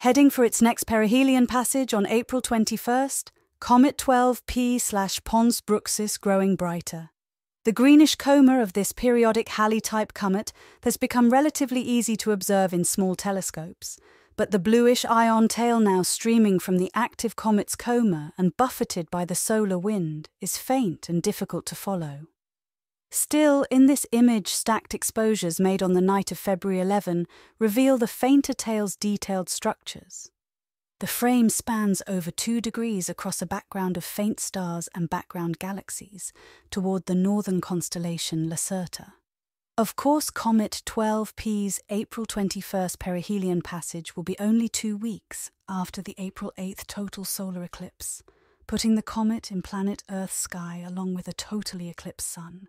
Heading for its next perihelion passage on April 21st, Comet 12P slash Pons Brooks is growing brighter. The greenish coma of this periodic Halley type comet has become relatively easy to observe in small telescopes, but the bluish ion tail now streaming from the active comet's coma and buffeted by the solar wind is faint and difficult to follow. Still, in this image, stacked exposures made on the night of February 11 reveal the fainter tail's detailed structures. The frame spans over two degrees across a background of faint stars and background galaxies toward the northern constellation Lacerta. Of course, Comet 12P's April 21st perihelion passage will be only two weeks after the April 8th total solar eclipse, putting the comet in planet Earth's sky along with a totally eclipsed sun.